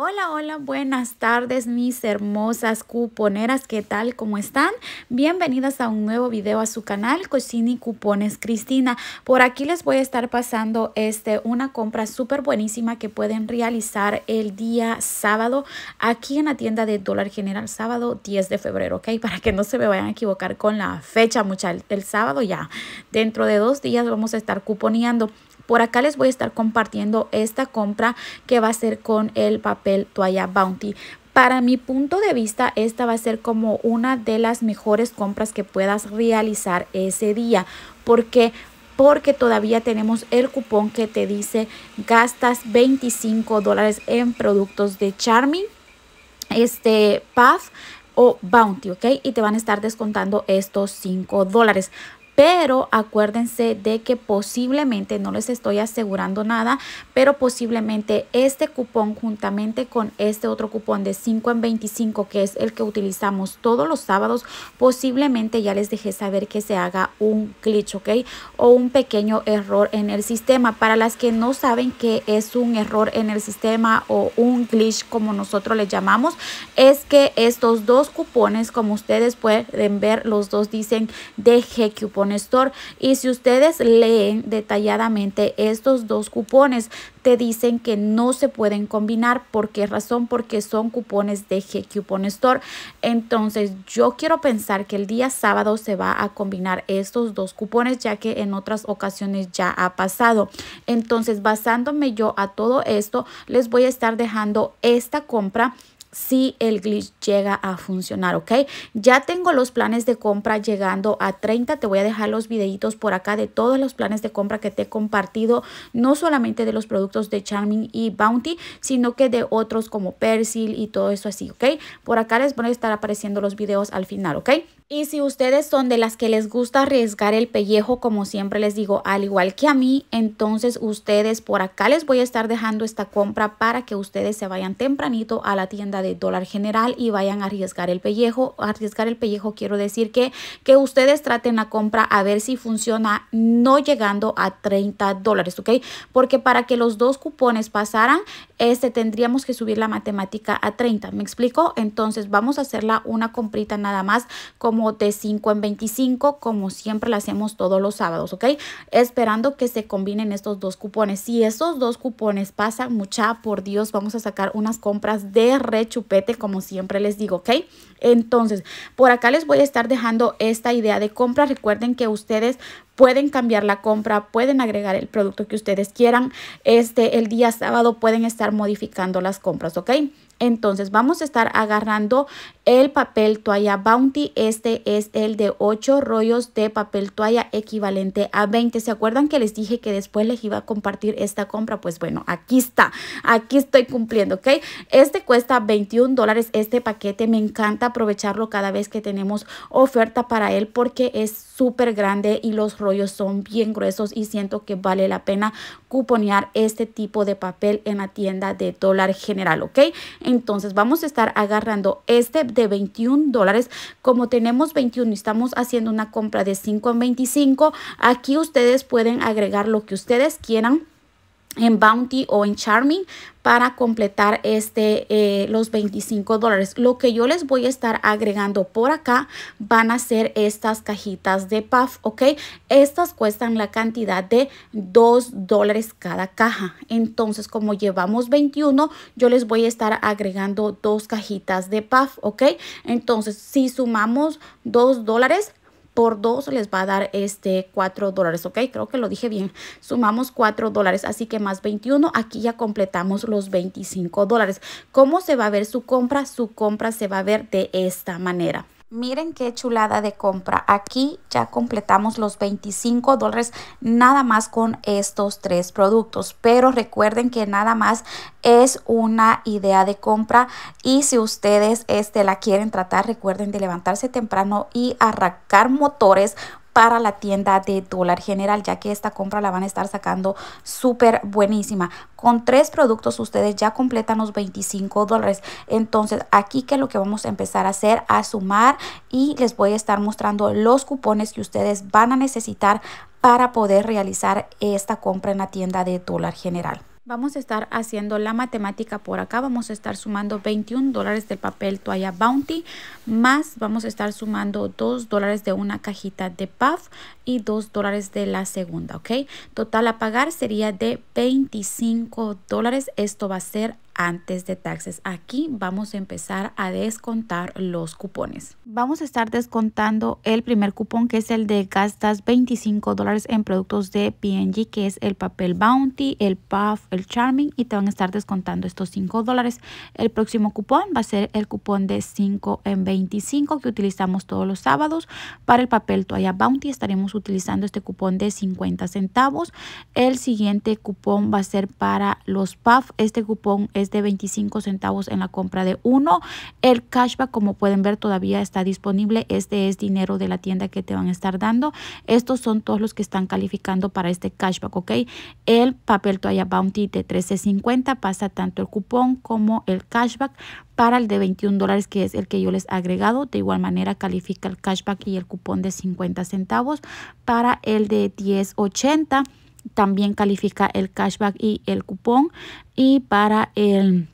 Hola, hola, buenas tardes mis hermosas cuponeras, ¿qué tal? ¿Cómo están? Bienvenidas a un nuevo video a su canal Cocina y Cupones Cristina. Por aquí les voy a estar pasando este una compra súper buenísima que pueden realizar el día sábado aquí en la tienda de Dólar General, sábado 10 de febrero, ¿ok? Para que no se me vayan a equivocar con la fecha, mucha, el sábado ya. Dentro de dos días vamos a estar cuponeando. Por acá les voy a estar compartiendo esta compra que va a ser con el papel toalla Bounty. Para mi punto de vista, esta va a ser como una de las mejores compras que puedas realizar ese día. porque porque todavía tenemos el cupón que te dice gastas 25 dólares en productos de Charming, este Puff o Bounty, ¿ok? Y te van a estar descontando estos 5 dólares pero acuérdense de que posiblemente, no les estoy asegurando nada, pero posiblemente este cupón juntamente con este otro cupón de 5 en 25, que es el que utilizamos todos los sábados, posiblemente ya les dejé saber que se haga un glitch, ¿ok? O un pequeño error en el sistema. Para las que no saben que es un error en el sistema o un glitch como nosotros le llamamos, es que estos dos cupones, como ustedes pueden ver, los dos dicen DG cupón Store. Y si ustedes leen detalladamente estos dos cupones, te dicen que no se pueden combinar. ¿Por qué razón? Porque son cupones de G Coupon Store. Entonces yo quiero pensar que el día sábado se va a combinar estos dos cupones ya que en otras ocasiones ya ha pasado. Entonces basándome yo a todo esto, les voy a estar dejando esta compra si el glitch llega a funcionar, ¿ok? Ya tengo los planes de compra llegando a 30. Te voy a dejar los videitos por acá de todos los planes de compra que te he compartido, no solamente de los productos de Charming y Bounty, sino que de otros como Persil y todo eso así, ¿ok? Por acá les van a estar apareciendo los videos al final, ¿ok? Y si ustedes son de las que les gusta arriesgar el pellejo, como siempre les digo, al igual que a mí, entonces ustedes por acá les voy a estar dejando esta compra para que ustedes se vayan tempranito a la tienda de dólar general y vayan a arriesgar el pellejo. Arriesgar el pellejo quiero decir que, que ustedes traten la compra a ver si funciona no llegando a 30 dólares, ¿ok? Porque para que los dos cupones pasaran, este tendríamos que subir la matemática a 30, ¿me explico? Entonces vamos a hacerla una comprita nada más como de 5 en 25, como siempre lo hacemos todos los sábados, ¿ok? Esperando que se combinen estos dos cupones. Si esos dos cupones pasan, mucha, por Dios, vamos a sacar unas compras de rechupete, como siempre les digo, ¿ok? Entonces, por acá les voy a estar dejando esta idea de compra. Recuerden que ustedes pueden cambiar la compra, pueden agregar el producto que ustedes quieran. Este, el día sábado pueden estar modificando las compras, ¿ok? Entonces vamos a estar agarrando el papel toalla Bounty. Este es el de 8 rollos de papel toalla equivalente a 20. ¿Se acuerdan que les dije que después les iba a compartir esta compra? Pues bueno, aquí está. Aquí estoy cumpliendo, ¿ok? Este cuesta 21 dólares. Este paquete me encanta aprovecharlo cada vez que tenemos oferta para él porque es súper grande y los rollos son bien gruesos y siento que vale la pena cuponear este tipo de papel en la tienda de dólar general, ¿ok? Entonces vamos a estar agarrando este de 21 dólares. Como tenemos 21 y estamos haciendo una compra de 5 en 25, aquí ustedes pueden agregar lo que ustedes quieran en Bounty o en Charming para completar este eh, los 25 dólares. Lo que yo les voy a estar agregando por acá van a ser estas cajitas de puff, ¿ok? Estas cuestan la cantidad de 2 dólares cada caja. Entonces, como llevamos 21, yo les voy a estar agregando dos cajitas de puff, ¿ok? Entonces, si sumamos 2 dólares, por 2 les va a dar este 4 dólares, ¿ok? Creo que lo dije bien. Sumamos 4 dólares, así que más 21, aquí ya completamos los 25 dólares. ¿Cómo se va a ver su compra? Su compra se va a ver de esta manera. Miren qué chulada de compra. Aquí ya completamos los 25 dólares nada más con estos tres productos. Pero recuerden que nada más es una idea de compra. Y si ustedes este, la quieren tratar, recuerden de levantarse temprano y arrancar motores para la tienda de dólar general, ya que esta compra la van a estar sacando súper buenísima. Con tres productos ustedes ya completan los 25 dólares. Entonces aquí que lo que vamos a empezar a hacer, a sumar y les voy a estar mostrando los cupones que ustedes van a necesitar para poder realizar esta compra en la tienda de dólar general. Vamos a estar haciendo la matemática por acá. Vamos a estar sumando 21 dólares del papel toalla Bounty. Más vamos a estar sumando 2 dólares de una cajita de Puff y 2 dólares de la segunda, ¿ok? Total a pagar sería de 25 dólares. Esto va a ser antes de taxes. Aquí vamos a empezar a descontar los cupones. Vamos a estar descontando el primer cupón que es el de gastas 25 dólares en productos de P&G que es el papel Bounty, el Puff, el Charming y te van a estar descontando estos 5 dólares. El próximo cupón va a ser el cupón de 5 en 25 que utilizamos todos los sábados. Para el papel toalla Bounty estaremos utilizando este cupón de 50 centavos. El siguiente cupón va a ser para los Puff. Este cupón es de 25 centavos en la compra de uno. El cashback, como pueden ver, todavía está disponible. Este es dinero de la tienda que te van a estar dando. Estos son todos los que están calificando para este cashback, ¿ok? El papel toalla Bounty de 13.50 pasa tanto el cupón como el cashback para el de 21 dólares que es el que yo les he agregado. De igual manera califica el cashback y el cupón de 50 centavos. Para el de 10.80 también califica el cashback y el cupón. Y para el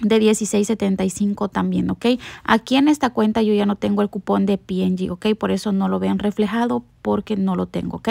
de 16.75 también, ¿ok? Aquí en esta cuenta yo ya no tengo el cupón de PNG, ¿ok? Por eso no lo ven reflejado porque no lo tengo, ¿ok?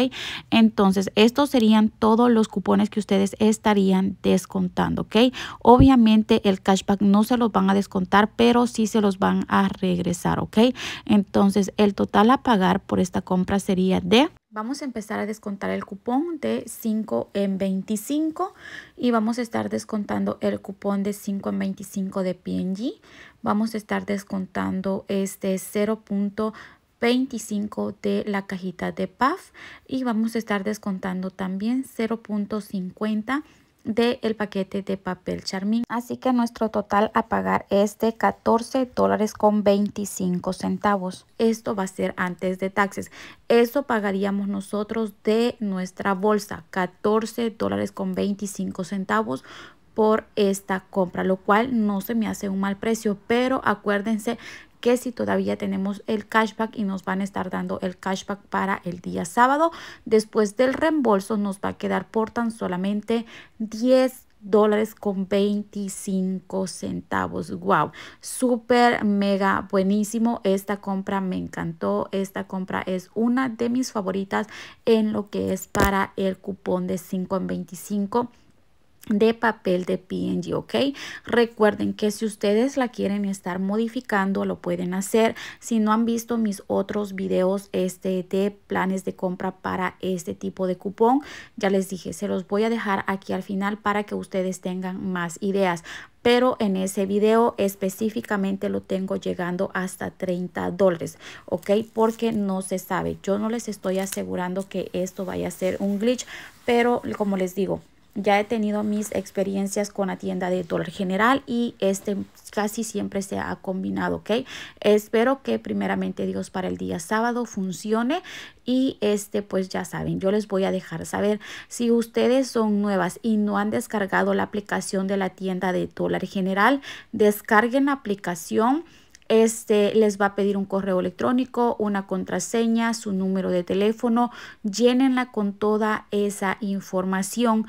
Entonces, estos serían todos los cupones que ustedes estarían descontando, ¿ok? Obviamente el cashback no se los van a descontar, pero sí se los van a regresar, ¿ok? Entonces, el total a pagar por esta compra sería de Vamos a empezar a descontar el cupón de 5 en 25 y vamos a estar descontando el cupón de 5 en 25 de PNG. Vamos a estar descontando este 0.25 de la cajita de PAF y vamos a estar descontando también 0.50 del paquete de papel charmín. Así que nuestro total a pagar es de 14 dólares con 25 centavos. Esto va a ser antes de taxes. Eso pagaríamos nosotros de nuestra bolsa, 14 dólares con 25 centavos por esta compra, lo cual no se me hace un mal precio, pero acuérdense que si todavía tenemos el cashback y nos van a estar dando el cashback para el día sábado. Después del reembolso nos va a quedar por tan solamente 10 dólares con 25 centavos. Wow, súper mega buenísimo. Esta compra me encantó. Esta compra es una de mis favoritas en lo que es para el cupón de 5 en 25 de papel de PNG, ¿ok? Recuerden que si ustedes la quieren estar modificando, lo pueden hacer. Si no han visto mis otros videos este, de planes de compra para este tipo de cupón, ya les dije, se los voy a dejar aquí al final para que ustedes tengan más ideas pero en ese video específicamente lo tengo llegando hasta 30 dólares, ¿ok? Porque no se sabe. Yo no les estoy asegurando que esto vaya a ser un glitch, pero como les digo, ya he tenido mis experiencias con la tienda de dólar general y este casi siempre se ha combinado, ¿ok? Espero que primeramente Dios para el día sábado funcione y este pues ya saben, yo les voy a dejar saber si ustedes son nuevas y no han descargado la aplicación de la tienda de dólar general, descarguen la aplicación. Este les va a pedir un correo electrónico, una contraseña, su número de teléfono, llénenla con toda esa información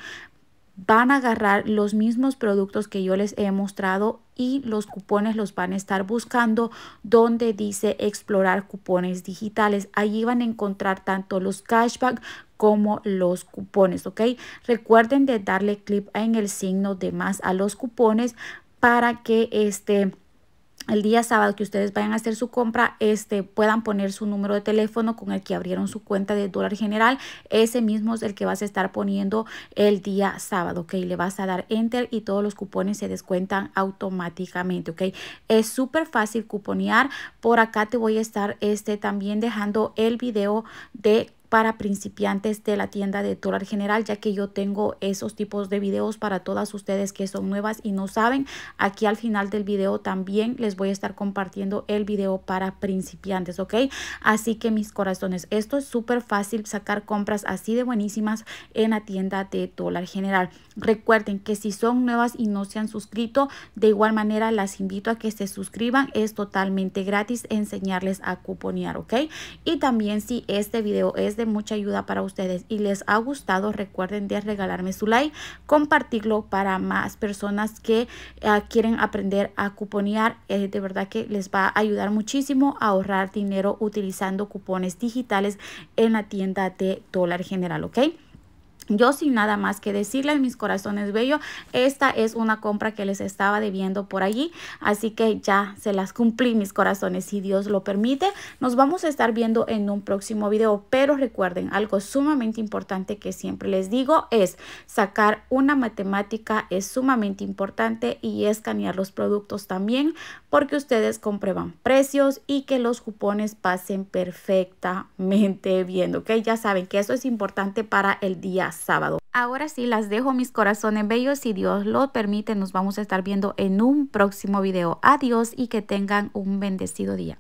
van a agarrar los mismos productos que yo les he mostrado y los cupones los van a estar buscando donde dice explorar cupones digitales. Allí van a encontrar tanto los cashback como los cupones, ¿ok? Recuerden de darle clic en el signo de más a los cupones para que este el día sábado que ustedes vayan a hacer su compra, este, puedan poner su número de teléfono con el que abrieron su cuenta de dólar general. Ese mismo es el que vas a estar poniendo el día sábado, ¿ok? Le vas a dar enter y todos los cupones se descuentan automáticamente, ¿ok? Es súper fácil cuponear. Por acá te voy a estar este, también dejando el video de para principiantes de la tienda de dólar general, ya que yo tengo esos tipos de videos para todas ustedes que son nuevas y no saben. Aquí al final del video también les voy a estar compartiendo el video para principiantes, ¿ok? Así que mis corazones, esto es súper fácil sacar compras así de buenísimas en la tienda de dólar general. Recuerden que si son nuevas y no se han suscrito, de igual manera las invito a que se suscriban. Es totalmente gratis enseñarles a cuponear, ¿ok? Y también si este video es de mucha ayuda para ustedes y les ha gustado, recuerden de regalarme su like, compartirlo para más personas que uh, quieren aprender a cuponear. Eh, de verdad que les va a ayudar muchísimo a ahorrar dinero utilizando cupones digitales en la tienda de dólar general, ¿ok? Yo sin nada más que decirles, mis corazones bellos, esta es una compra que les estaba debiendo por allí, así que ya se las cumplí, mis corazones, si Dios lo permite. Nos vamos a estar viendo en un próximo video, pero recuerden, algo sumamente importante que siempre les digo es sacar una matemática es sumamente importante y escanear los productos también, porque ustedes comprueban precios y que los cupones pasen perfectamente bien, ¿ok? Ya saben que eso es importante para el día sábado. Ahora sí, las dejo mis corazones bellos. Si Dios lo permite, nos vamos a estar viendo en un próximo video. Adiós y que tengan un bendecido día.